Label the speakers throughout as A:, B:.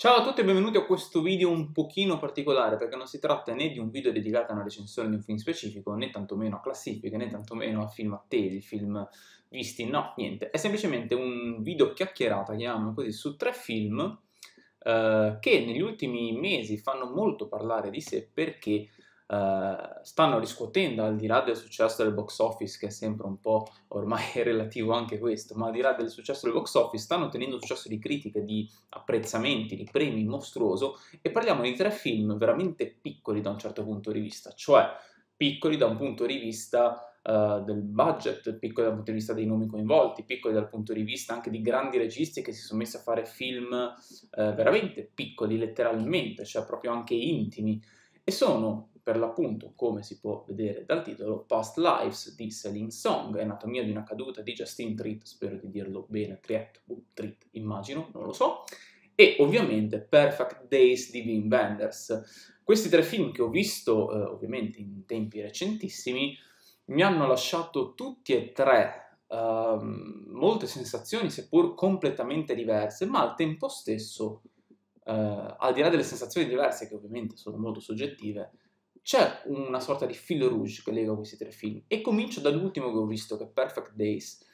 A: Ciao a tutti e benvenuti a questo video un pochino particolare perché non si tratta né di un video dedicato a una recensione di un film specifico né tantomeno a classifiche né tantomeno a film attesi, film visti, no, niente. È semplicemente un video chiacchierata, chiamiamolo così, su tre film eh, che negli ultimi mesi fanno molto parlare di sé perché Uh, stanno riscuotendo al di là del successo del box office, che è sempre un po' ormai relativo anche questo, ma al di là del successo del box office, stanno ottenendo un successo di critiche, di apprezzamenti, di premi mostruoso. E parliamo di tre film veramente piccoli da un certo punto di vista, cioè piccoli da un punto di vista uh, del budget, piccoli dal punto di vista dei nomi coinvolti, piccoli dal punto di vista anche di grandi registi che si sono messi a fare film uh, veramente piccoli, letteralmente, cioè proprio anche intimi. E sono per l'appunto, come si può vedere dal titolo, Past Lives di Celine Song, Anatomia di una caduta di Justin Tritt, spero di dirlo bene, Triet, uh, Tritt, immagino, non lo so, e ovviamente Perfect Days di Wim Wenders. Questi tre film che ho visto, eh, ovviamente in tempi recentissimi, mi hanno lasciato tutti e tre uh, molte sensazioni, seppur completamente diverse, ma al tempo stesso, uh, al di là delle sensazioni diverse, che ovviamente sono molto soggettive, c'è una sorta di fil rouge che lega questi tre film. E comincio dall'ultimo che ho visto che è Perfect Days.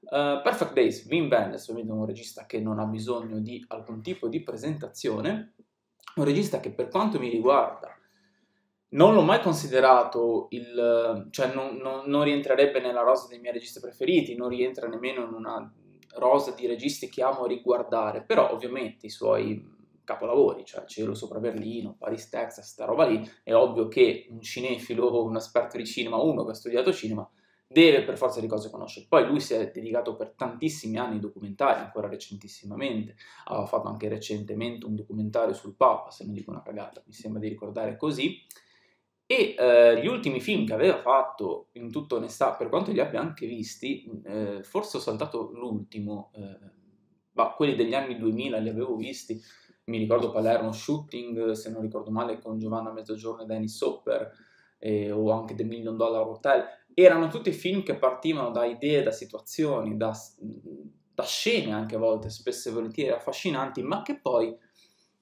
A: Uh, Perfect Days, Wim Wenders, ovviamente un regista che non ha bisogno di alcun tipo di presentazione, un regista che per quanto mi riguarda non l'ho mai considerato il... cioè non, non, non rientrerebbe nella rosa dei miei registi preferiti, non rientra nemmeno in una rosa di registi che amo riguardare, però ovviamente i suoi capolavori, cioè Cielo sopra Berlino, Paris, Texas, sta roba lì, è ovvio che un cinefilo o un esperto di cinema, uno che ha studiato cinema, deve per forza di cose conoscere. Poi lui si è dedicato per tantissimi anni ai documentari, ancora recentissimamente, aveva fatto anche recentemente un documentario sul Papa, se non dico una cagata, mi sembra di ricordare così, e eh, gli ultimi film che aveva fatto, in tutta onestà, per quanto li abbia anche visti, eh, forse ho saltato l'ultimo, eh, ma quelli degli anni 2000 li avevo visti, mi ricordo Palermo Shooting, se non ricordo male, con Giovanna Mezzogiorno e Dennis Hopper, eh, o anche The Million Dollar Hotel, erano tutti film che partivano da idee, da situazioni, da, da scene anche a volte, spesso e volentieri affascinanti, ma che poi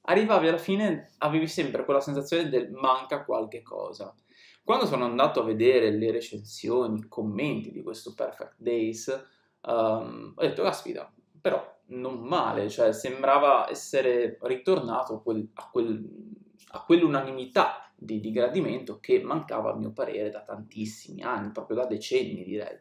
A: arrivavi alla fine, avevi sempre quella sensazione del manca qualche cosa. Quando sono andato a vedere le recensioni, i commenti di questo Perfect Days, um, ho detto, caspita, però non male, cioè sembrava essere ritornato a, quel, a, quel, a quell'unanimità di, di, gradimento che mancava a mio parere da tantissimi anni, proprio da decenni direi.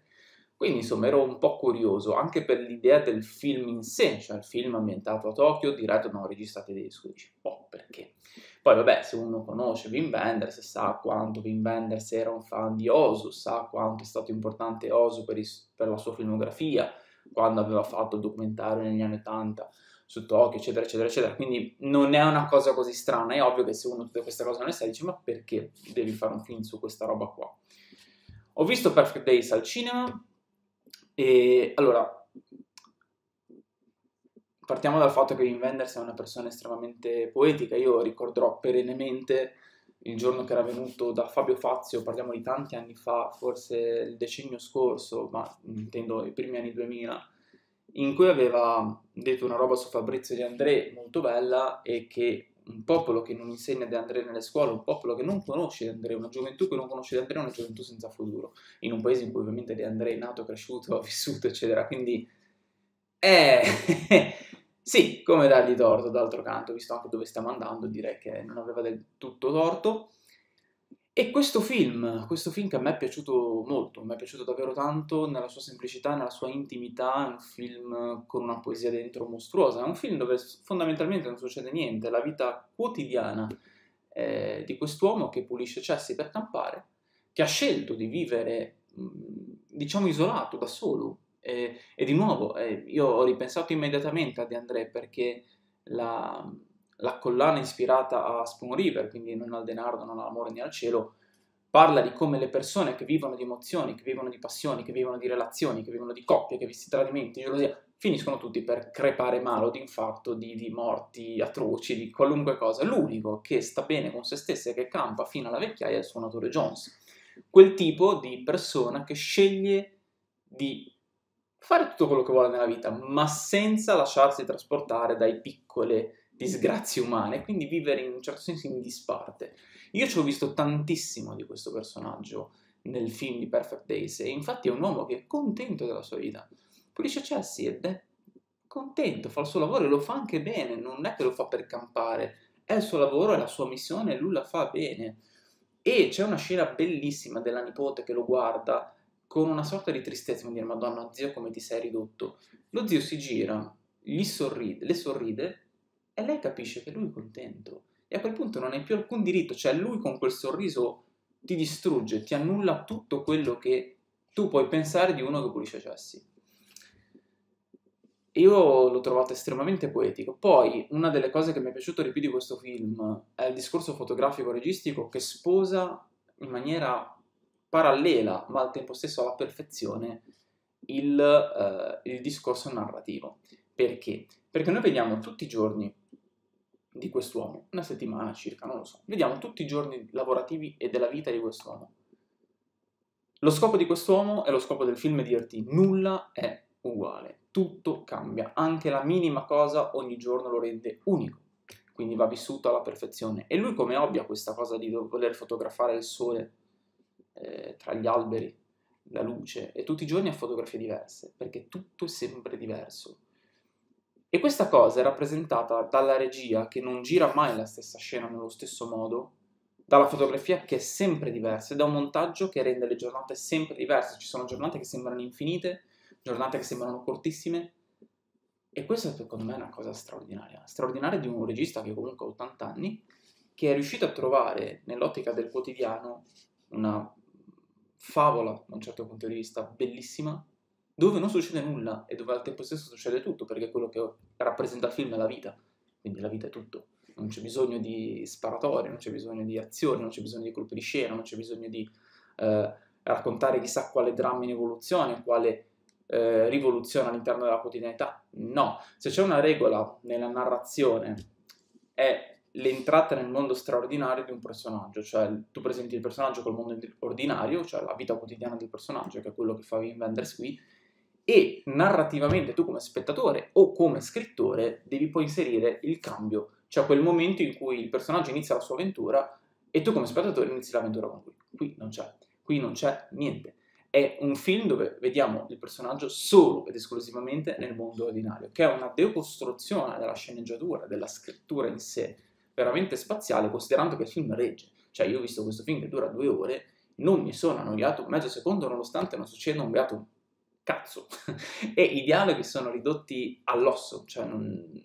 A: Quindi insomma ero un po' curioso anche per l'idea del film in sé, cioè il film ambientato a Tokyo diretto da un regista tedesco, dici, oh perché? Poi vabbè, se uno conosce Wim Wenders sa quanto Wim Wenders era un fan di Osu, sa quanto è stato importante Osu per, per la sua filmografia, quando aveva fatto il documentario negli anni 80 su Tokyo, eccetera, eccetera, eccetera. Quindi non è una cosa così strana. È ovvio che se uno tutte queste cose non le sa, dice: Ma perché devi fare un film su questa roba qua? Ho visto Perfect Days al cinema e allora partiamo dal fatto che Wim Wenders è una persona estremamente poetica. Io ricorderò perennemente il giorno che era venuto da Fabio Fazio, parliamo di tanti anni fa, forse il decennio scorso, ma intendo i primi anni 2000, in cui aveva detto una roba su Fabrizio De André molto bella e che un popolo che non insegna De André nelle scuole, un popolo che non conosce De André, una gioventù che non conosce De André è una gioventù senza futuro, in un paese in cui ovviamente De André è nato, cresciuto, vissuto, eccetera, quindi è... Sì, come dargli torto, d'altro canto, visto anche dove stiamo andando, direi che non aveva del tutto torto. E questo film, questo film che a me è piaciuto molto, mi è piaciuto davvero tanto nella sua semplicità, nella sua intimità, è un film con una poesia dentro mostruosa, è un film dove fondamentalmente non succede niente, la vita quotidiana eh, di quest'uomo che pulisce cessi per campare, che ha scelto di vivere, diciamo, isolato, da solo, e, e di nuovo, eh, io ho ripensato immediatamente a De André perché la, la, collana ispirata a Spoon River, quindi non al denaro, non all'amore né al cielo, parla di come le persone che vivono di emozioni, che vivono di passioni, che vivono di relazioni, che vivono di coppie, che visti tradimenti, gelosia, finiscono tutti per crepare male di infarto, di, di, morti atroci, di qualunque cosa. L'unico che sta bene con se stessa e che campa fino alla vecchiaia è il suonatore Jones. Quel tipo di persona che sceglie di fare tutto quello che vuole nella vita, ma senza lasciarsi trasportare dai piccole disgrazie umane, quindi vivere in un certo senso in disparte. Io ci ho visto tantissimo di questo personaggio nel film di Perfect Days e infatti è un uomo che è contento della sua vita. Pulisce cessi ed è contento, fa il suo lavoro e lo fa anche bene, non è che lo fa per campare, è il suo lavoro, è la sua missione e lui la fa bene. E c'è una scena bellissima della nipote che lo guarda con una sorta di tristezza, come dire, Madonna, zio, come ti sei ridotto. Lo zio si gira, gli sorride, le sorride e lei capisce che lui è contento. E a quel punto non hai più alcun diritto, cioè lui con quel sorriso ti distrugge, ti annulla tutto quello che tu puoi pensare di uno che pulisce cessi. Io l'ho trovato estremamente poetico. Poi, una delle cose che mi è piaciuto di più di questo film è il discorso fotografico-registico che sposa in maniera parallela, ma al tempo stesso alla perfezione, il, eh, il discorso narrativo. Perché? Perché noi vediamo tutti i giorni di quest'uomo, una settimana circa, non lo so, vediamo tutti i giorni lavorativi e della vita di quest'uomo. Lo scopo di quest'uomo è lo scopo del film di RT, nulla è uguale, tutto cambia, anche la minima cosa ogni giorno lo rende unico, quindi va vissuto alla perfezione. E lui come hobby ha questa cosa di voler fotografare il sole eh, tra gli alberi, la luce, e tutti i giorni ha fotografie diverse, perché tutto è sempre diverso e questa cosa è rappresentata dalla regia che non gira mai la stessa scena nello stesso modo, dalla fotografia che è sempre diversa e da un montaggio che rende le giornate sempre diverse. Ci sono giornate che sembrano infinite, giornate che sembrano cortissime. E questa secondo me è una cosa straordinaria. Straordinaria di un regista che comunque ha 80 anni, che è riuscito a trovare nell'ottica del quotidiano una favola, da un certo punto di vista, bellissima, dove non succede nulla e dove al tempo stesso succede tutto, perché quello che rappresenta il film è la vita, quindi la vita è tutto. Non c'è bisogno di sparatorie, non c'è bisogno di azioni, non c'è bisogno di colpi di scena, non c'è bisogno di eh, raccontare chissà quale dramma in evoluzione, quale eh, rivoluzione all'interno della quotidianità. No, se c'è una regola nella narrazione è l'entrata nel mondo straordinario di un personaggio, cioè tu presenti il personaggio col mondo ordinario, cioè la vita quotidiana del personaggio, che è quello che fa Wim Wenders qui, e narrativamente tu come spettatore o come scrittore devi poi inserire il cambio, cioè quel momento in cui il personaggio inizia la sua avventura e tu come spettatore inizi l'avventura con lui. Qui non c'è, qui non c'è niente. È un film dove vediamo il personaggio solo ed esclusivamente nel mondo ordinario, che è una decostruzione della sceneggiatura, della scrittura in sé, veramente spaziale, considerando che il film regge. Cioè io ho visto questo film che dura due ore, non mi sono annoiato mezzo secondo nonostante non succeda un beato cazzo. e i dialoghi sono ridotti all'osso, cioè non,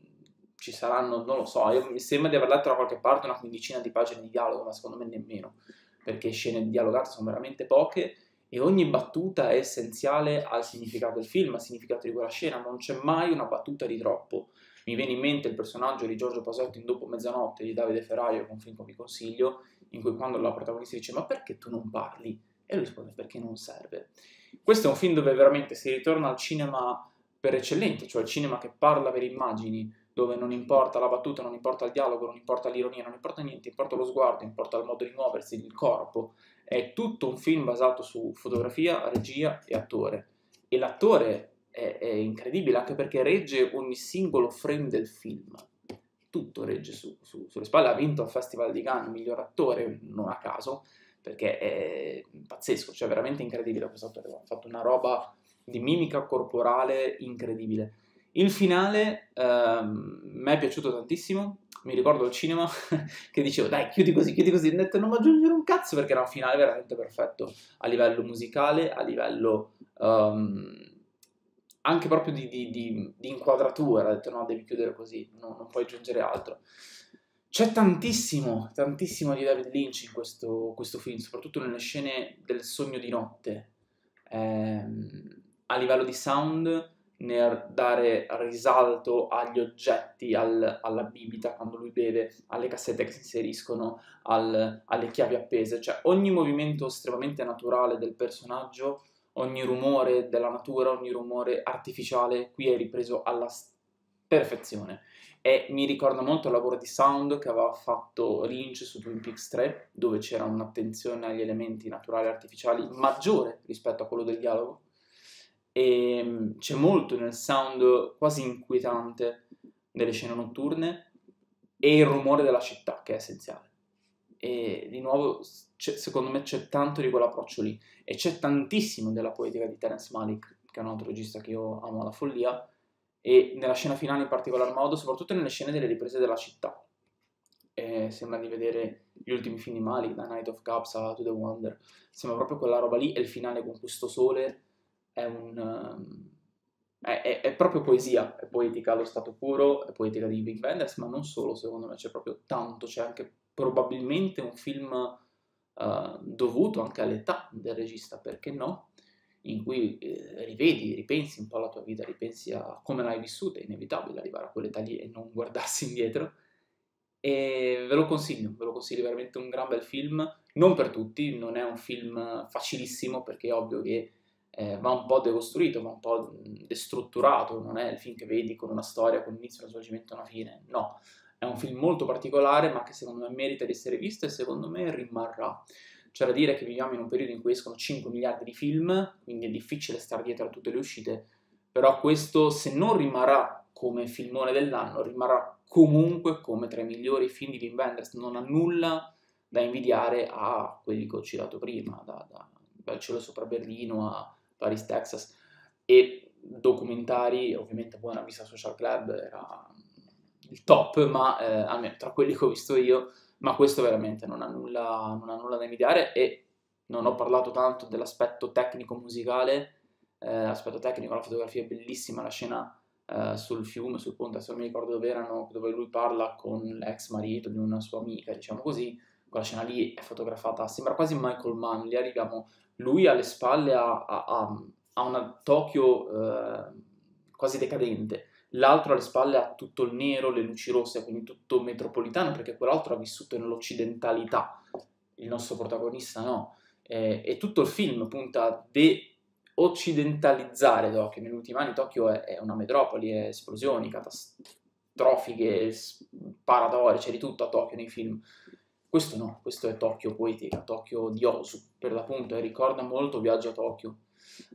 A: ci saranno, non lo so, io, mi sembra di aver letto da qualche parte una quindicina di pagine di dialogo, ma secondo me nemmeno, perché scene dialogate sono veramente poche e ogni battuta è essenziale al significato del film, al significato di quella scena, non c'è mai una battuta di troppo. Mi viene in mente il personaggio di Giorgio Pasotti in Dopo Mezzanotte di Davide Ferraio, con film che vi consiglio, in cui quando la protagonista dice ma perché tu non parli? E lui risponde perché non serve. Questo è un film dove veramente si ritorna al cinema per eccellenza, cioè il cinema che parla per immagini, dove non importa la battuta, non importa il dialogo, non importa l'ironia, non importa niente, importa lo sguardo, importa il modo di muoversi, il corpo. È tutto un film basato su fotografia, regia e attore. E l'attore è, è incredibile anche perché regge ogni singolo frame del film. Tutto regge su, su, sulle spalle. Ha vinto al Festival di Cannes miglior attore, non a caso, perché è pazzesco, cioè veramente incredibile questo attore, ha fatto una roba di mimica corporale incredibile. Il finale ehm, mi è piaciuto tantissimo, mi ricordo al cinema che dicevo dai chiudi così, chiudi così, ho detto non mi aggiungere un cazzo perché era un finale veramente perfetto a livello musicale, a livello um, anche proprio di, di, di, di, inquadratura, ho detto no devi chiudere così, no, non puoi aggiungere altro. C'è tantissimo, tantissimo di David Lynch in questo, questo film, soprattutto nelle scene del sogno di notte. Eh, a livello di sound, nel dare risalto agli oggetti, al, alla bibita quando lui beve, alle cassette che si inseriscono, al, alle chiavi appese, cioè ogni movimento estremamente naturale del personaggio, ogni rumore della natura, ogni rumore artificiale, qui è ripreso alla perfezione e mi ricorda molto il lavoro di sound che aveva fatto Lynch su Twin Peaks 3, dove c'era un'attenzione agli elementi naturali e artificiali maggiore rispetto a quello del dialogo. E ehm, c'è molto nel sound quasi inquietante delle scene notturne e il rumore della città che è essenziale. E di nuovo, secondo me c'è tanto di quell'approccio lì. E c'è tantissimo della poetica di Terence Malick, che è un altro regista che io amo alla follia, e nella scena finale in particolar modo, soprattutto nelle scene delle riprese della città. E sembra di vedere gli ultimi film di Malick, da Night of Cups a To The Wonder, sembra proprio quella roba lì e il finale con questo sole è un... Um, è, è, è, proprio poesia, è poetica allo stato puro, è poetica di Big Benders, ma non solo, secondo me c'è proprio tanto, c'è anche probabilmente un film uh, dovuto anche all'età del regista, perché no? In cui eh, rivedi, ripensi un po' alla tua vita, ripensi a come l'hai vissuta, è inevitabile arrivare a quell'età lì e non guardarsi indietro. E ve lo consiglio, ve lo consiglio veramente un gran bel film, non per tutti, non è un film facilissimo perché è ovvio che eh, va un po' decostruito, va un po' destrutturato, non è il film che vedi con una storia, con inizio, un svolgimento e una fine, no, è un film molto particolare, ma che secondo me merita di essere visto e secondo me rimarrà. C'è da dire che viviamo in un periodo in cui escono 5 miliardi di film, quindi è difficile stare dietro a tutte le uscite, però questo se non rimarrà come filmone dell'anno, rimarrà comunque come tra i migliori film di Wim Wenders, non ha nulla da invidiare a quelli che ho citato prima, da, da, dal cielo sopra Berlino a Paris, Texas, e documentari, ovviamente Buona Vista Social Club era il top, ma eh, almeno tra quelli che ho visto io, ma questo veramente non ha nulla, non ha nulla da invidiare e non ho parlato tanto dell'aspetto tecnico-musicale, eh, l'aspetto tecnico, la fotografia è bellissima, la scena eh, sul fiume, sul ponte, adesso non mi ricordo dove erano, dove lui parla con l'ex marito di una sua amica, diciamo così, quella scena lì è fotografata, sembra quasi Michael Mann, lì arriviamo, lui alle spalle a, a, a, a una Tokyo eh, quasi decadente, l'altro alle spalle ha tutto il nero, le luci rosse, quindi tutto metropolitano, perché quell'altro ha vissuto nell'occidentalità, il nostro protagonista no. E, e tutto il film punta a de-occidentalizzare Tokyo. Negli ultimi anni Tokyo è, è una metropoli, è esplosioni, catastrofiche, sparatori, c'è di tutto a Tokyo nei film. Questo no, questo è Tokyo poetica, Tokyo di Osu, per l'appunto, e ricorda molto Viaggio a Tokyo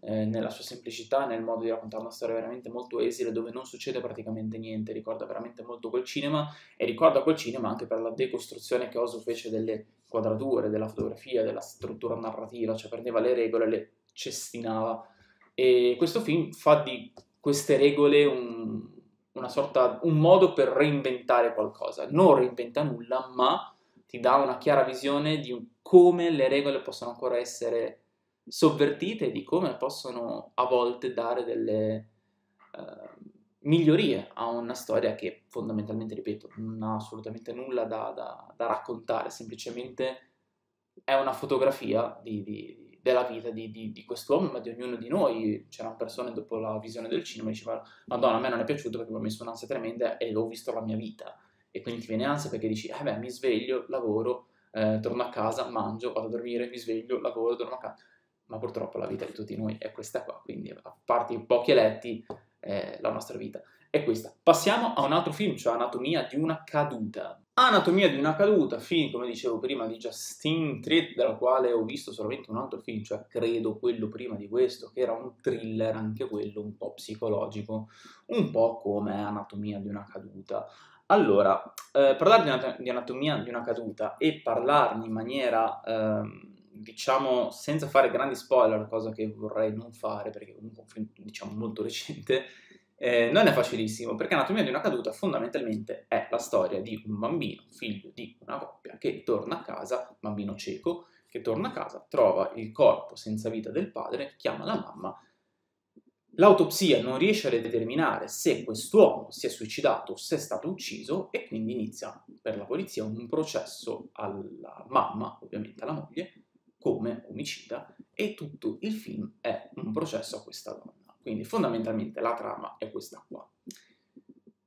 A: eh, nella sua semplicità, nel modo di raccontare una storia veramente molto esile dove non succede praticamente niente, ricorda veramente molto quel cinema e ricorda quel cinema anche per la decostruzione che Osu fece delle quadrature, della fotografia, della struttura narrativa, cioè prendeva le regole e le cestinava. E questo film fa di queste regole un, una sorta, un modo per reinventare qualcosa, non reinventa nulla ma ti dà una chiara visione di come le regole possono ancora essere sovvertite di come possono a volte dare delle uh, migliorie a una storia che fondamentalmente, ripeto, non ha assolutamente nulla da, da, da raccontare, semplicemente è una fotografia di, di, della vita di, di, quest'uomo, ma di ognuno di noi. C'erano persone dopo la visione del cinema che dicevano, Madonna, a me non è piaciuto perché mi ho messo un'ansia tremenda e ho visto la mia vita. E quindi ti viene ansia perché dici, eh beh, mi sveglio, lavoro, eh, torno a casa, mangio, vado a dormire, mi sveglio, lavoro, torno a casa ma purtroppo la vita di tutti noi è questa qua, quindi a parte i pochi eletti, eh, la nostra vita è questa. Passiamo a un altro film, cioè Anatomia di una caduta. Anatomia di una caduta, film, come dicevo prima, di Justin Triet, dalla quale ho visto solamente un altro film, cioè credo quello prima di questo, che era un thriller, anche quello un po' psicologico, un po' come Anatomia di una caduta. Allora, eh, parlare di, anatomia di una caduta e parlarne in maniera... Ehm, diciamo senza fare grandi spoiler, cosa che vorrei non fare perché comunque è un film diciamo molto recente, eh, non è facilissimo perché Anatomia di una caduta fondamentalmente è la storia di un bambino, figlio di una coppia che torna a casa, bambino cieco, che torna a casa, trova il corpo senza vita del padre, chiama la mamma. L'autopsia non riesce a determinare se quest'uomo si è suicidato o se è stato ucciso e quindi inizia per la polizia un processo alla mamma, ovviamente alla moglie, come omicida e tutto il film è un processo a questa donna. Quindi fondamentalmente la trama è questa qua.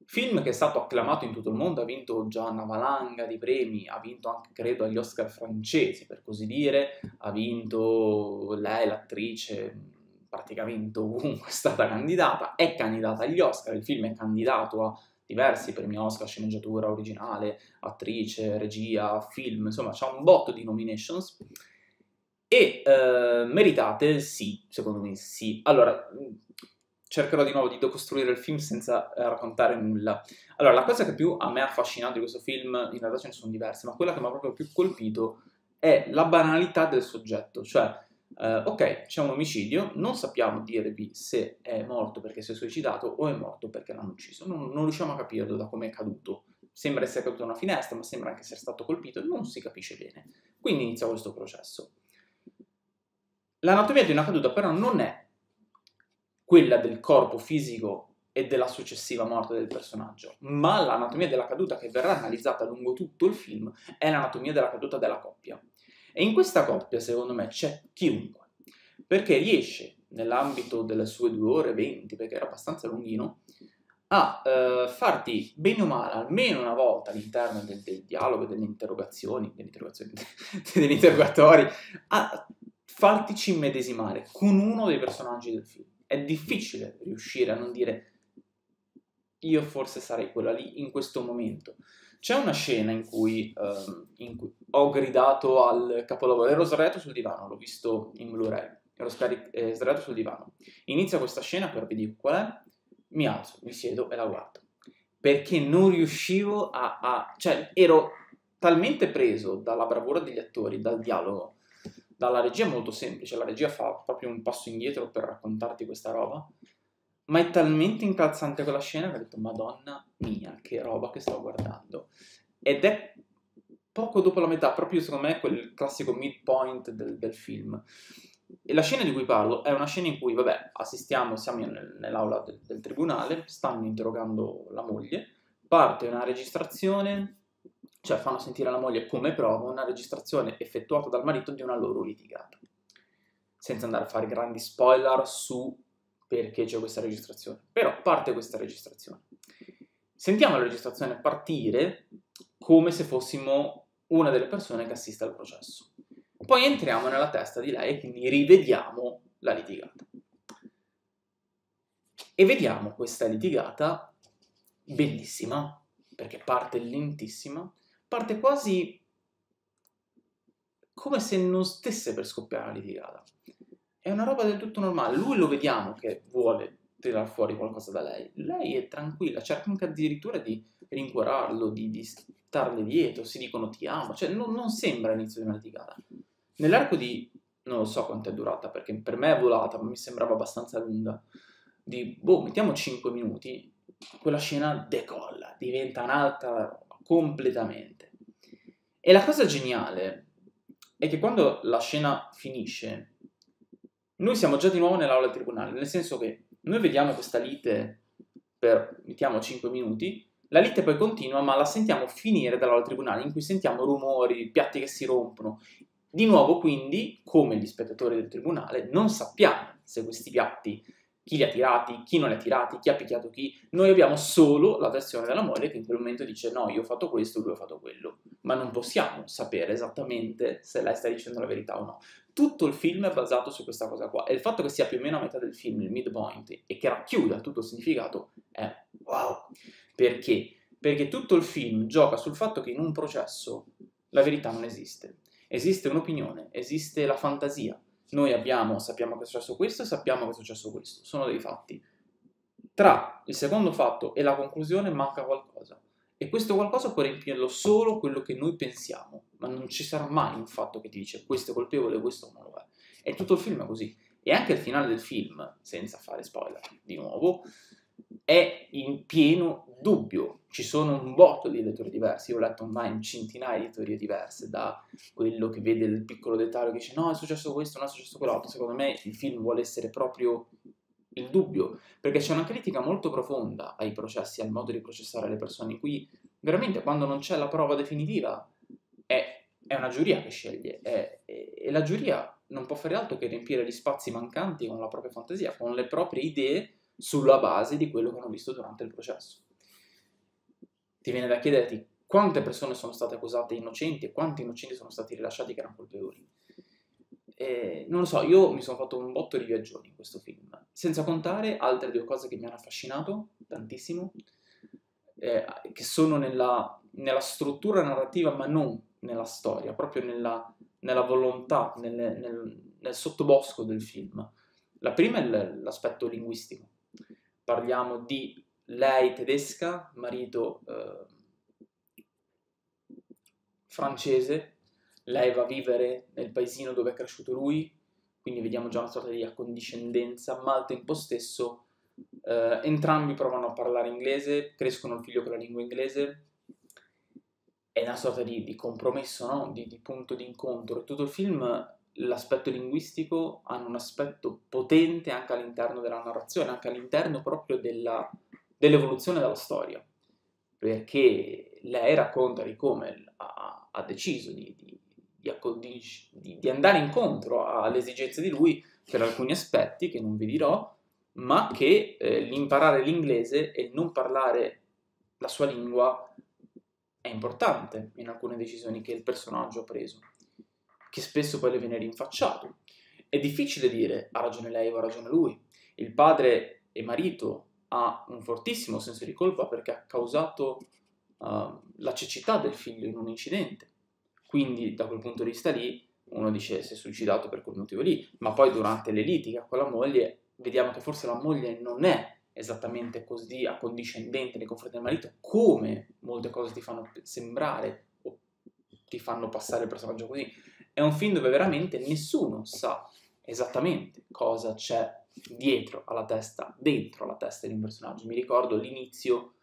A: Film che è stato acclamato in tutto il mondo, ha vinto già una valanga di premi, ha vinto anche, credo, agli Oscar francesi, per così dire, ha vinto lei, l'attrice, praticamente ovunque è stata candidata, è candidata agli Oscar, il film è candidato a diversi premi Oscar, sceneggiatura originale, attrice, regia, film, insomma c'ha un botto di nominations e eh, meritate? Sì, secondo me sì. Allora, cercherò di nuovo di decostruire il film senza eh, raccontare nulla. Allora, la cosa che più a me ha affascinato di questo film, in realtà ce ne sono diverse, ma quella che mi ha proprio più colpito è la banalità del soggetto, cioè, eh, ok, c'è un omicidio, non sappiamo dirvi se è morto perché si è suicidato o è morto perché l'hanno ucciso, non, non riusciamo a capirlo da come è caduto. Sembra essere caduto da una finestra, ma sembra anche essere stato colpito, non si capisce bene. Quindi inizia questo processo. L'anatomia di una caduta però non è quella del corpo fisico e della successiva morte del personaggio, ma l'anatomia della caduta che verrà analizzata lungo tutto il film è l'anatomia della caduta della coppia. E in questa coppia, secondo me, c'è chiunque, perché riesce, nell'ambito delle sue due ore e venti, perché era abbastanza lunghino, a eh, farti bene o male, almeno una volta all'interno del, del dialogo, delle interrogazioni, delle interrogazioni, degli interrogatori, a fartici immedesimare con uno dei personaggi del film. È difficile riuscire a non dire io forse sarei quella lì in questo momento. C'è una scena in cui, um, in cui ho gridato al capolavoro, ero sdraiato sul divano, l'ho visto in Blu-ray, ero eh, sdraiato sul divano. Inizia questa scena, per vi dico qual è, mi alzo, mi siedo e la guardo. Perché non riuscivo a, a... cioè ero talmente preso dalla bravura degli attori, dal dialogo, dalla regia molto semplice, la regia fa proprio un passo indietro per raccontarti questa roba, ma è talmente incalzante quella scena che ho detto, madonna mia, che roba che sto guardando. Ed è poco dopo la metà, proprio secondo me quel classico midpoint del, del film. E la scena di cui parlo è una scena in cui, vabbè, assistiamo, siamo nel, nell'aula del, del tribunale, stanno interrogando la moglie, parte una registrazione cioè fanno sentire la moglie come prova una registrazione effettuata dal marito di una loro litigata, senza andare a fare grandi spoiler su perché c'è questa registrazione. Però parte questa registrazione. Sentiamo la registrazione partire come se fossimo una delle persone che assiste al processo. Poi entriamo nella testa di lei e quindi rivediamo la litigata. E vediamo questa litigata bellissima, perché parte lentissima, parte quasi come se non stesse per scoppiare la litigata è una roba del tutto normale. Lui lo vediamo che vuole tirare fuori qualcosa da lei. Lei è tranquilla, cerca anche addirittura di rincuorarlo, di, di starle dietro, si dicono ti amo, cioè non, non sembra l'inizio di una litigata. Nell'arco di, non lo so quanto è durata, perché per me è volata, ma mi sembrava abbastanza lunga, di, boh, mettiamo 5 minuti, quella scena decolla, diventa un'altra completamente. E la cosa geniale è che quando la scena finisce, noi siamo già di nuovo nell'aula del tribunale, nel senso che noi vediamo questa lite per, mettiamo, 5 minuti, la lite poi continua, ma la sentiamo finire dall'aula del tribunale, in cui sentiamo rumori, piatti che si rompono. Di nuovo, quindi, come gli spettatori del tribunale, non sappiamo se questi piatti chi li ha tirati, chi non li ha tirati, chi ha picchiato chi. Noi abbiamo solo la versione della moglie che in quel momento dice no, io ho fatto questo, lui ha fatto quello, ma non possiamo sapere esattamente se lei sta dicendo la verità o no. Tutto il film è basato su questa cosa qua e il fatto che sia più o meno a metà del film, il midpoint, e che racchiuda tutto il significato è wow. Perché? Perché tutto il film gioca sul fatto che in un processo la verità non esiste. Esiste un'opinione, esiste la fantasia, noi abbiamo, sappiamo che è successo questo e sappiamo che è successo questo, sono dei fatti. Tra il secondo fatto e la conclusione manca qualcosa e questo qualcosa può riempirlo solo quello che noi pensiamo, ma non ci sarà mai un fatto che ti dice questo è colpevole questo non lo è. E tutto il film è così. E anche il finale del film, senza fare spoiler di nuovo, è in pieno dubbio. Ci sono un botto di lettori diversi. Io ho letto online centinaia di teorie diverse, da quello che vede il piccolo dettaglio che dice no, è successo questo, non è successo quell'altro. Secondo me il film vuole essere proprio il dubbio, perché c'è una critica molto profonda ai processi, al modo di processare le persone, cui veramente quando non c'è la prova definitiva è, è una giuria che sceglie è, è, e la giuria non può fare altro che riempire gli spazi mancanti con la propria fantasia, con le proprie idee sulla base di quello che hanno visto durante il processo. Ti viene da chiederti quante persone sono state accusate innocenti e quanti innocenti sono stati rilasciati che erano colpevoli. E, non lo so, io mi sono fatto un botto di viaggioni in questo film, senza contare altre due cose che mi hanno affascinato tantissimo, eh, che sono nella, nella, struttura narrativa ma non nella storia, proprio nella, nella volontà, nel, nel, nel sottobosco del film. La prima è l'aspetto linguistico parliamo di lei tedesca, marito eh, francese, lei va a vivere nel paesino dove è cresciuto lui, quindi vediamo già una sorta di accondiscendenza, ma al tempo stesso eh, entrambi provano a parlare inglese, crescono il figlio con la lingua inglese, è una sorta di, di compromesso, no? di, di punto di incontro. Tutto il film l'aspetto linguistico hanno un aspetto potente anche all'interno della narrazione, anche all'interno proprio della, dell'evoluzione della storia, perché lei racconta di come ha, ha deciso di, di, di, di, andare incontro alle esigenze di lui per alcuni aspetti che non vi dirò, ma che eh, l'imparare l'inglese e non parlare la sua lingua è importante in alcune decisioni che il personaggio ha preso che spesso poi le viene rinfacciato. È difficile dire ha ragione lei o ha ragione lui. Il padre e marito ha un fortissimo senso di colpa perché ha causato uh, la cecità del figlio in un incidente. Quindi da quel punto di vista lì uno dice si è suicidato per quel motivo lì, ma poi durante le litighe con la moglie vediamo che forse la moglie non è esattamente così accondiscendente nei confronti del marito come molte cose ti fanno sembrare o ti fanno passare il personaggio così è un film dove veramente nessuno sa esattamente cosa c'è dietro alla testa, dentro alla testa di un personaggio. Mi ricordo l'inizio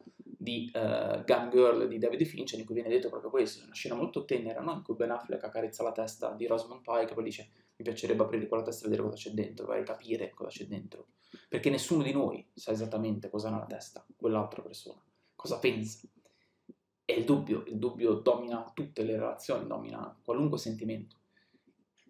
A: di uh, Gun Girl di David Fincher in cui viene detto proprio questo, una scena molto tenera, no? in cui Ben Affleck accarezza la testa di Rosamund Pike e poi dice mi piacerebbe aprire quella testa e vedere cosa c'è dentro, vorrei capire cosa c'è dentro, perché nessuno di noi sa esattamente cosa ha nella testa quell'altra persona, cosa pensa. E il dubbio, il dubbio domina tutte le relazioni, domina qualunque sentimento.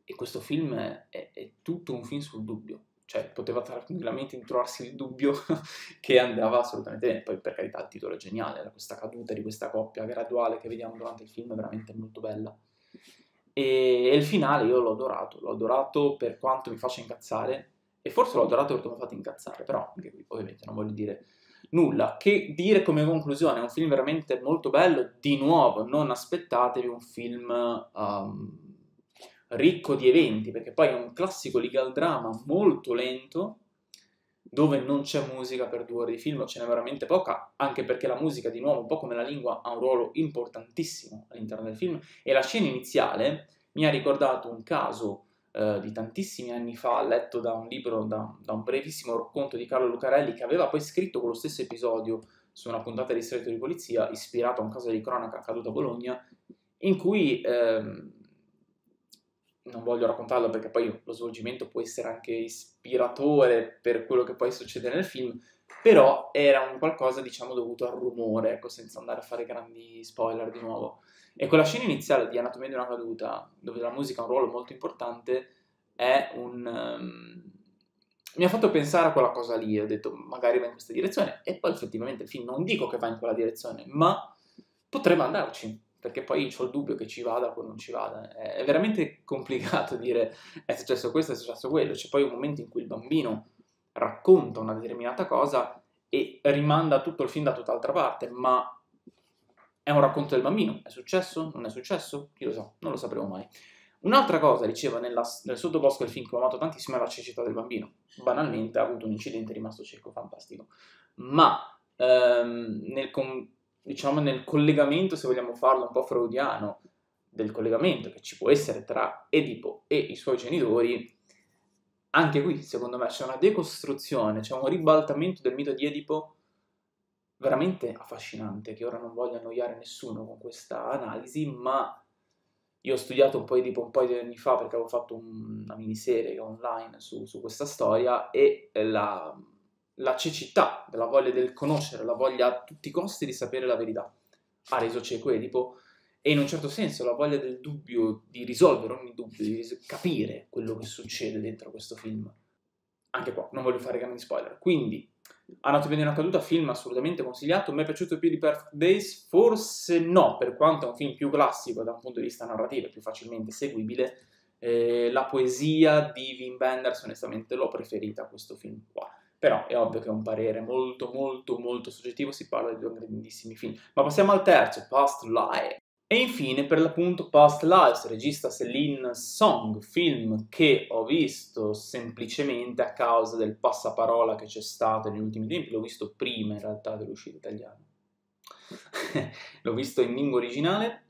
A: E questo film è, è, tutto un film sul dubbio, cioè poteva tranquillamente introarsi il dubbio che andava assolutamente bene. Poi, per carità, il titolo è geniale, questa caduta di questa coppia graduale che vediamo durante il film è veramente molto bella. E, e il finale io l'ho adorato, l'ho adorato per quanto mi faccia incazzare, e forse l'ho adorato perché mi ha fatto incazzare, però anche qui ovviamente non voglio dire nulla. Che dire come conclusione, è un film veramente molto bello, di nuovo non aspettatevi un film... Um, ricco di eventi, perché poi è un classico legal drama molto lento, dove non c'è musica per due ore di film, ce n'è veramente poca, anche perché la musica, di nuovo, un po' come la lingua, ha un ruolo importantissimo all'interno del film, e la scena iniziale mi ha ricordato un caso eh, di tantissimi anni fa, letto da un libro, da, da, un brevissimo racconto di Carlo Lucarelli, che aveva poi scritto quello stesso episodio su una puntata di Stretto di Polizia, ispirato a un caso di cronaca accaduto a Bologna, in cui... Eh, non voglio raccontarlo perché poi lo svolgimento può essere anche ispiratore per quello che poi succede nel film, però era un qualcosa diciamo dovuto al rumore, ecco, senza andare a fare grandi spoiler di nuovo. E quella scena iniziale di Anatomia di una caduta, dove la musica ha un ruolo molto importante, è un... Um, mi ha fatto pensare a quella cosa lì, ho detto magari va in questa direzione, e poi effettivamente il film non dico che va in quella direzione, ma potrebbe andarci perché poi ho il dubbio che ci vada o non ci vada. È veramente complicato dire è successo questo, è successo quello. C'è poi un momento in cui il bambino racconta una determinata cosa e rimanda tutto il film da tutt'altra parte, ma è un racconto del bambino. È successo? Non è successo? Chi lo sa, non lo sapremo mai. Un'altra cosa, diceva, nella, nel sottobosco del film che ho amato tantissimo è la cecità del bambino. Banalmente ha avuto un incidente, è rimasto cieco, fantastico. Ma ehm, nel, com- diciamo, nel collegamento, se vogliamo farlo un po' freudiano, del collegamento che ci può essere tra Edipo e i suoi genitori, anche qui, secondo me, c'è una decostruzione, c'è un ribaltamento del mito di Edipo veramente affascinante, che ora non voglio annoiare nessuno con questa analisi, ma io ho studiato un po' Edipo un po' di anni fa perché avevo fatto una miniserie online su, su questa storia e la, la cecità della voglia del conoscere, la voglia a tutti i costi di sapere la verità, ha reso cieco Edipo e in un certo senso la voglia del dubbio, di risolvere ogni dubbio, di capire quello che succede dentro questo film. Anche qua, non voglio fare grandi spoiler. Quindi, Anatomia di una caduta, film assolutamente consigliato. Mi è piaciuto più di Perfect Days? Forse no, per quanto è un film più classico da un punto di vista narrativo e più facilmente seguibile. Eh, la poesia di Wim Wenders, onestamente, l'ho preferita a questo film qua però è ovvio che è un parere molto molto molto soggettivo, si parla di due grandissimi film. Ma passiamo al terzo, Past Life. E infine, per l'appunto, Past Lives, regista Celine Song, film che ho visto semplicemente a causa del passaparola che c'è stato negli ultimi tempi, l'ho visto prima in realtà dell'uscita italiana. l'ho visto in lingua originale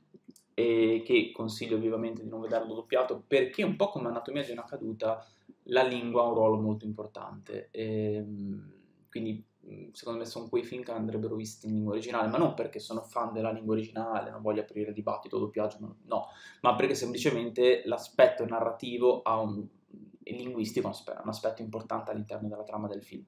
A: e che consiglio vivamente di non vederlo doppiato perché un po' come Anatomia di una caduta la lingua ha un ruolo molto importante. E, ehm, quindi secondo me sono quei film che andrebbero visti in lingua originale, ma non perché sono fan della lingua originale, non voglio aprire dibattito o doppiaggio, no, ma perché semplicemente l'aspetto narrativo ha un, linguistico un aspetto importante all'interno della trama del film.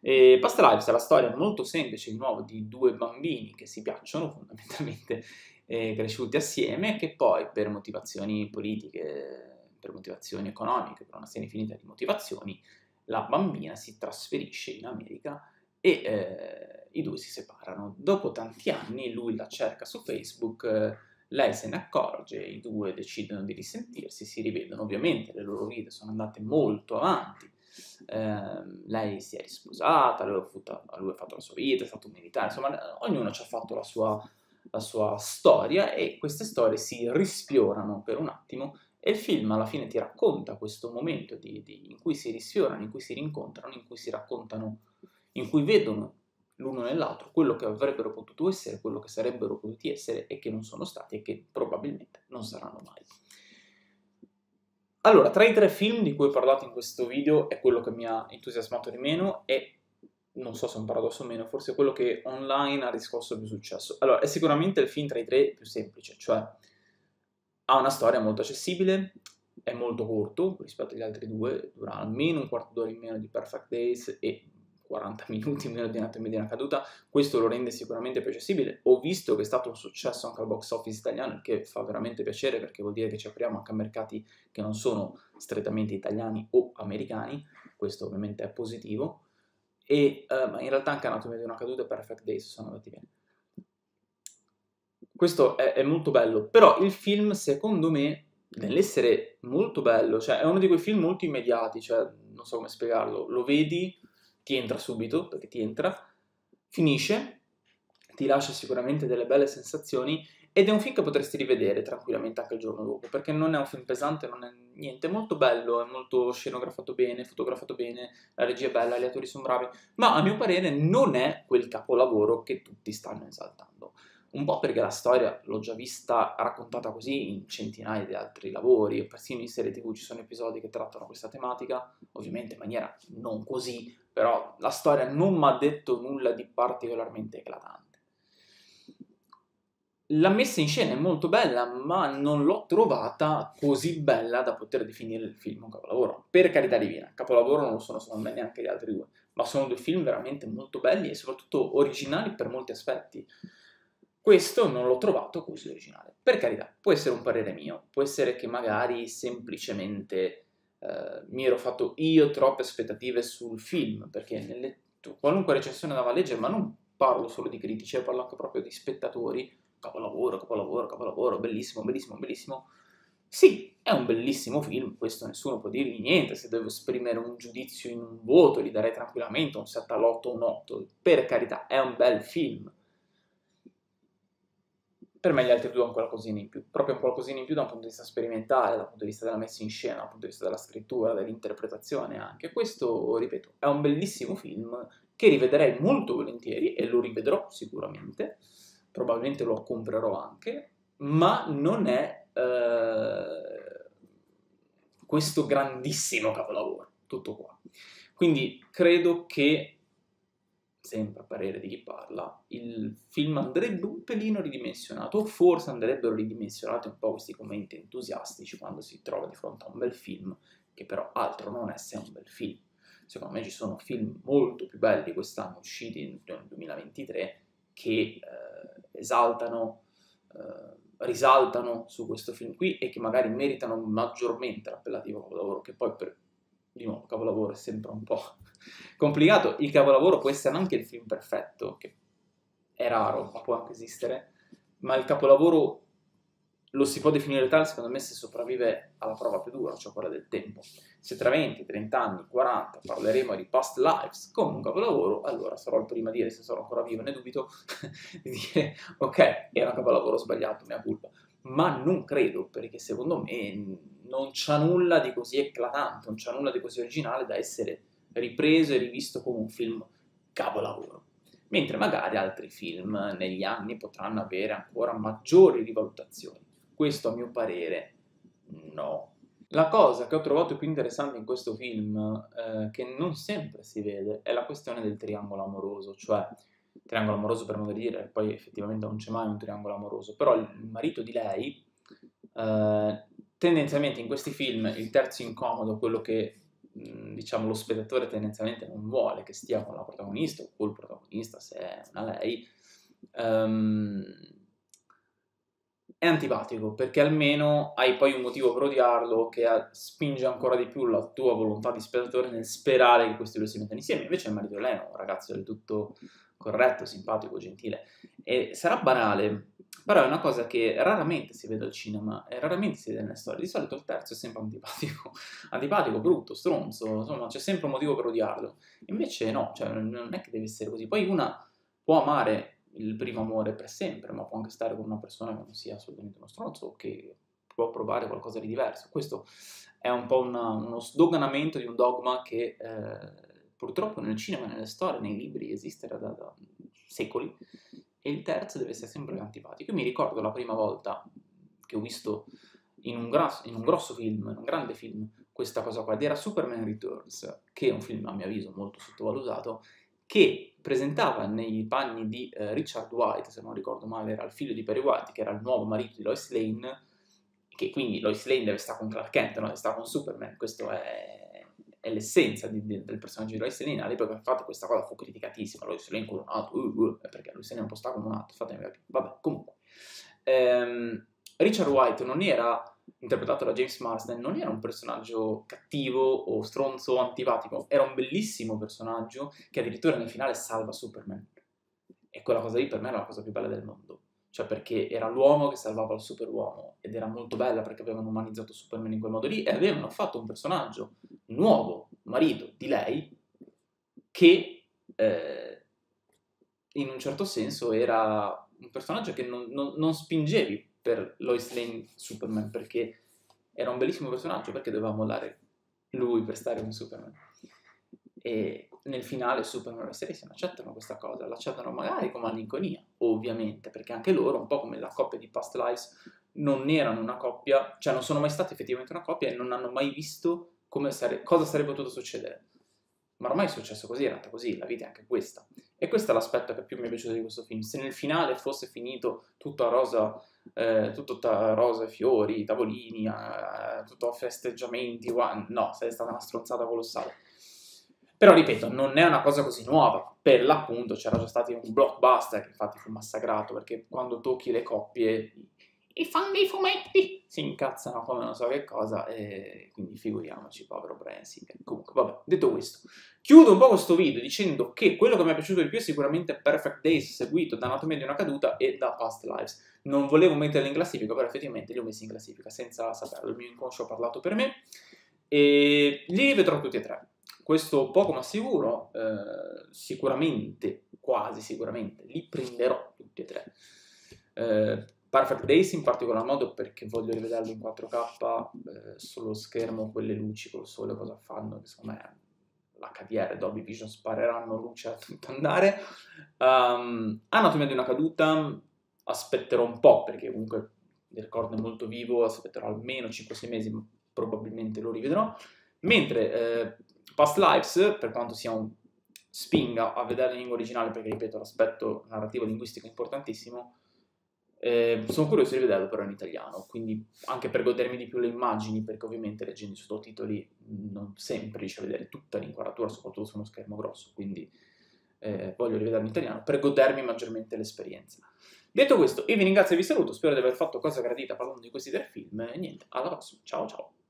A: E Past Lives è la storia molto semplice, di nuovo, di due bambini che si piacciono fondamentalmente eh, cresciuti assieme, che poi per motivazioni politiche, per motivazioni economiche, per una serie infinita di motivazioni, la bambina si trasferisce in America e eh, i due si separano. Dopo tanti anni lui la cerca su Facebook, eh, lei se ne accorge, i due decidono di risentirsi, si rivedono ovviamente, le loro vite sono andate molto avanti. Eh, lei si è risposata, lui ha, fatto, la sua vita, è stato un militare, insomma ognuno ci ha fatto la sua, la sua storia e queste storie si risfiorano per un attimo e il film alla fine ti racconta questo momento di, di, in cui si risfiorano, in cui si rincontrano, in cui si raccontano, in cui vedono l'uno nell'altro quello che avrebbero potuto essere, quello che sarebbero potuti essere e che non sono stati e che probabilmente non saranno mai. Allora, tra i tre film di cui ho parlato in questo video è quello che mi ha entusiasmato di meno e non so se è un paradosso o meno, forse quello che online ha riscosso più successo. Allora, è sicuramente il film tra i tre più semplice, cioè ha una storia molto accessibile, è molto corto rispetto agli altri due, dura almeno un quarto d'ora in meno di Perfect Days e 40 minuti in meno di Anatomia di una caduta, questo lo rende sicuramente più accessibile. Ho visto che è stato un successo anche al box office italiano, che fa veramente piacere perché vuol dire che ci apriamo anche a mercati che non sono strettamente italiani o americani, questo ovviamente è positivo. E uh, in realtà anche Anatomia di una caduta e Perfect Days sono andati bene. Questo è, è molto bello, però il film secondo me, nell'essere molto bello, cioè è uno di quei film molto immediati, cioè non so come spiegarlo, lo vedi, ti entra subito, perché ti entra, finisce, ti lascia sicuramente delle belle sensazioni ed è un film che potresti rivedere tranquillamente anche il giorno dopo, perché non è un film pesante, non è niente, è molto bello, è molto scenografato bene, fotografato bene, la regia è bella, gli attori sono bravi, ma a mio parere non è quel capolavoro che tutti stanno esaltando un po' perché la storia l'ho già vista raccontata così in centinaia di altri lavori, persino in serie tv ci sono episodi che trattano questa tematica, ovviamente in maniera non così, però la storia non mi ha detto nulla di particolarmente eclatante. La messa in scena è molto bella, ma non l'ho trovata così bella da poter definire il film un capolavoro. Per carità divina, capolavoro non lo sono secondo me neanche gli altri due, ma sono due film veramente molto belli e soprattutto originali per molti aspetti. Questo non l'ho trovato così originale. Per carità, può essere un parere mio, può essere che magari semplicemente eh, mi ero fatto io troppe aspettative sul film, perché nelle, qualunque recensione andavo a leggere, ma non parlo solo di critici, eh, parlo anche proprio di spettatori, capolavoro, capolavoro, capolavoro, bellissimo, bellissimo, bellissimo. Sì, è un bellissimo film, questo nessuno può dirgli niente, se devo esprimere un giudizio in un voto gli darei tranquillamente un 7 all'8 o un 8, per carità, è un bel film per me gli altri due hanno qualcosina in più, proprio un qualcosina in più da un punto di vista sperimentale, dal punto di vista della messa in scena, dal punto di vista della scrittura, dell'interpretazione anche. Questo, ripeto, è un bellissimo film che rivederei molto volentieri e lo rivedrò sicuramente, probabilmente lo comprerò anche, ma non è eh, questo grandissimo capolavoro, tutto qua. Quindi credo che sempre a parere di chi parla, il film andrebbe un pelino ridimensionato, o forse andrebbero ridimensionati un po' questi commenti entusiastici quando si trova di fronte a un bel film, che però altro non è se è un bel film. Secondo me ci sono film molto più belli quest'anno usciti nel 2023 che eh, esaltano, eh, risaltano su questo film qui e che magari meritano maggiormente l'appellativo capolavoro, che poi per, di nuovo capolavoro è sempre un po' complicato. Il capolavoro può essere anche il film perfetto, che è raro, ma può anche esistere, ma il capolavoro lo si può definire tale secondo me se sopravvive alla prova più dura, cioè quella del tempo. Se tra 20, 30 anni, 40 parleremo di past lives come un capolavoro, allora sarò il primo a dire, se sono ancora vivo, ne dubito, di dire ok, era un capolavoro sbagliato, mia colpa. Ma non credo, perché secondo me non c'ha nulla di così eclatante, non c'ha nulla di così originale da essere ripreso e rivisto come un film capolavoro mentre magari altri film negli anni potranno avere ancora maggiori rivalutazioni. Questo a mio parere no. La cosa che ho trovato più interessante in questo film, eh, che non sempre si vede, è la questione del triangolo amoroso, cioè triangolo amoroso per modo di dire, poi effettivamente non c'è mai un triangolo amoroso, però il marito di lei, eh, tendenzialmente in questi film il terzo incomodo, quello che diciamo lo spettatore tendenzialmente non vuole che stia con la protagonista o col protagonista se è una lei, um, è antipatico perché almeno hai poi un motivo per odiarlo che spinge ancora di più la tua volontà di spettatore nel sperare che questi due si mettano insieme. Invece il marito di lei è un ragazzo del tutto corretto, simpatico, gentile e sarà banale, però è una cosa che raramente si vede al cinema e raramente si vede nelle storie. Di solito il terzo è sempre antipatico, antipatico, brutto, stronzo, insomma c'è sempre un motivo per odiarlo. Invece no, cioè, non è che deve essere così. Poi una può amare il primo amore per sempre, ma può anche stare con una persona che non sia assolutamente uno stronzo o che può provare qualcosa di diverso. Questo è un po' una, uno sdoganamento di un dogma che eh, purtroppo nel cinema, nelle storie, nei libri esiste da, da, secoli e il terzo deve essere sempre antipatico. Io mi ricordo la prima volta che ho visto in un, grosso, in un grosso film, in un grande film, questa cosa qua, ed era Superman Returns, che è un film a mio avviso molto sottovalutato, che presentava nei panni di eh, Richard White, se non ricordo male, era il figlio di Perry White, che era il nuovo marito di Lois Lane, che quindi Lois Lane deve stare con Clark Kent, no? deve stare con Superman, questo è è l'essenza di, di, del personaggio di Lois Lane, all'epoca infatti questa cosa fu criticatissima, Lois Lane colonato, uh, uh, perché Lois Lane è un po' sta colonato, fatemi capire, vabbè, comunque. Ehm, Richard White non era, interpretato da James Marsden, non era un personaggio cattivo o stronzo o antipatico, era un bellissimo personaggio che addirittura nel finale salva Superman. E quella cosa lì per me era la cosa più bella del mondo cioè perché era l'uomo che salvava il superuomo ed era molto bella perché avevano umanizzato Superman in quel modo lì e avevano fatto un personaggio nuovo, marito di lei, che eh, in un certo senso era un personaggio che non, non, non spingevi per Lois Lane Superman perché era un bellissimo personaggio perché doveva mollare lui per stare con Superman. E nel finale Superman e Series accettano questa cosa, l'accettano magari con malinconia, ovviamente, perché anche loro, un po' come la coppia di Past Lives, non erano una coppia, cioè non sono mai stati effettivamente una coppia e non hanno mai visto sare- cosa sarebbe potuto succedere. Ma ormai è successo così, è andata così, la vita è anche questa. E questo è l'aspetto che più mi è piaciuto di questo film. Se nel finale fosse finito tutto a rosa, eh, tutto a rosa e fiori, tavolini, eh, tutto a festeggiamenti, no, sarebbe stata una stronzata colossale. Però ripeto, non è una cosa così nuova, per l'appunto c'era già stato un blockbuster che infatti fu massacrato perché quando tocchi le coppie i fan dei fumetti si incazzano come non so che cosa e quindi figuriamoci povero Brian Singer. Comunque vabbè, detto questo, chiudo un po' questo video dicendo che quello che mi è piaciuto di più è sicuramente Perfect Days seguito da Anatomia di una caduta e da Past Lives. Non volevo metterli in classifica, però effettivamente li ho messi in classifica senza saperlo, il mio inconscio ha parlato per me e li rivedrò tutti e tre questo poco ma sicuro, eh, sicuramente, quasi sicuramente, li prenderò tutti e tre. Eh, Perfect Days in particolar modo perché voglio rivederlo in 4K eh, sullo schermo, quelle luci col sole cosa fanno, che secondo me l'HDR, Dolby Vision spareranno luce a tutto andare. Um, Anatomia di una caduta aspetterò un po' perché comunque il ricordo è molto vivo, aspetterò almeno 5-6 mesi, probabilmente lo rivedrò. Mentre eh, Past Lives, per quanto sia un spinga a vedere in lingua originale, perché ripeto, l'aspetto narrativo linguistico è importantissimo, eh, sono curioso di vederlo però in italiano, quindi anche per godermi di più le immagini, perché ovviamente leggendo i sottotitoli non sempre riesci a vedere tutta l'inquadratura, soprattutto su uno schermo grosso, quindi eh, voglio rivederlo in italiano per godermi maggiormente l'esperienza. Detto questo, io vi ringrazio e vi saluto, spero di aver fatto cosa gradita parlando di questi tre film e niente, alla prossima, ciao ciao!